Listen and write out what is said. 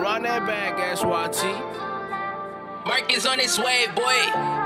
Run that back, SYT. Mark is on his way, boy.